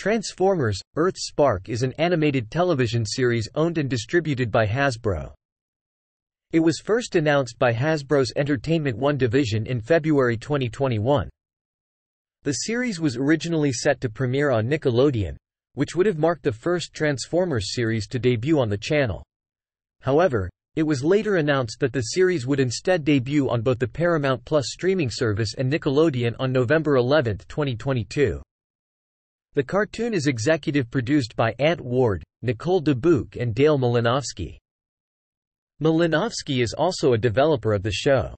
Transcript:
Transformers, EarthSpark is an animated television series owned and distributed by Hasbro. It was first announced by Hasbro's Entertainment One division in February 2021. The series was originally set to premiere on Nickelodeon, which would have marked the first Transformers series to debut on the channel. However, it was later announced that the series would instead debut on both the Paramount Plus streaming service and Nickelodeon on November 11, 2022. The cartoon is executive produced by Ant Ward, Nicole Dubuc and Dale Malinowski. Malinowski is also a developer of the show.